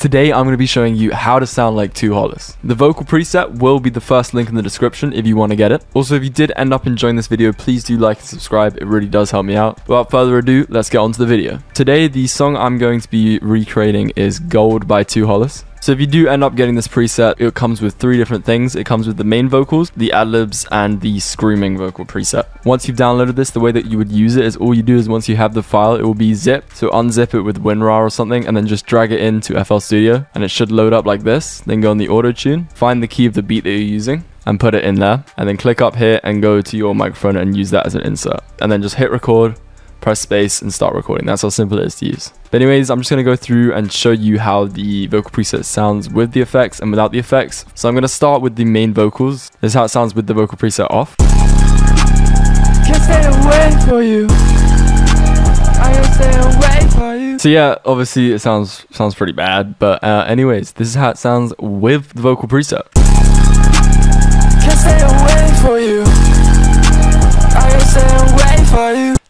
Today I'm going to be showing you how to sound like 2 Hollis. The vocal preset will be the first link in the description if you want to get it. Also if you did end up enjoying this video please do like and subscribe, it really does help me out. Without further ado, let's get on to the video. Today the song I'm going to be recreating is Gold by 2 Hollis. So if you do end up getting this preset, it comes with three different things. It comes with the main vocals, the ad-libs, and the screaming vocal preset. Once you've downloaded this, the way that you would use it is all you do is once you have the file, it will be zipped. So unzip it with WinRAR or something, and then just drag it into FL Studio, and it should load up like this. Then go on the auto tune, find the key of the beat that you're using, and put it in there. And then click up here and go to your microphone and use that as an insert. And then just hit record, press space and start recording. That's how simple it is to use. But anyways, I'm just going to go through and show you how the vocal preset sounds with the effects and without the effects. So I'm going to start with the main vocals. This is how it sounds with the vocal preset off. Can't stay away for you. I can't stay away for you. So yeah, obviously it sounds sounds pretty bad, but uh, anyways, this is how it sounds with the vocal preset.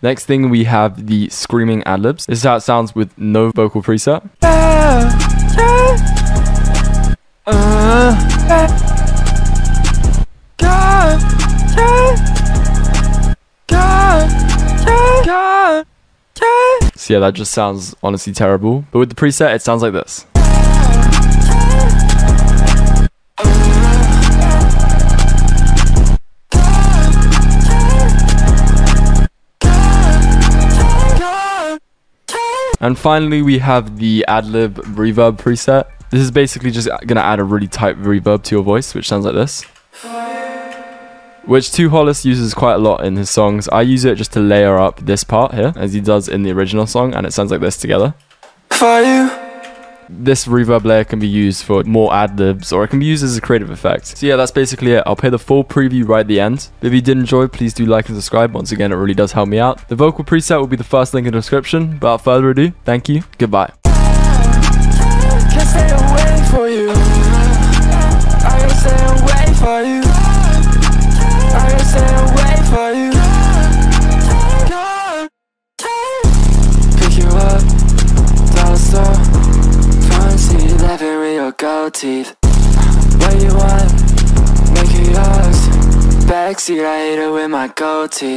Next thing we have the screaming adlibs. This is how it sounds with no vocal preset. Uh. So yeah, that just sounds honestly terrible. But with the preset, it sounds like this. And finally, we have the adlib reverb preset. This is basically just gonna add a really tight reverb to your voice, which sounds like this. Which 2 Hollis uses quite a lot in his songs. I use it just to layer up this part here, as he does in the original song, and it sounds like this together. This reverb layer can be used for more ad-libs, or it can be used as a creative effect. So yeah, that's basically it. I'll play the full preview right at the end. If you did enjoy, please do like and subscribe. Once again, it really does help me out. The vocal preset will be the first link in the description. Without further ado, thank you. Goodbye. Your teeth. What you want? Make it yours. Backseat, I hit it with my gold teeth.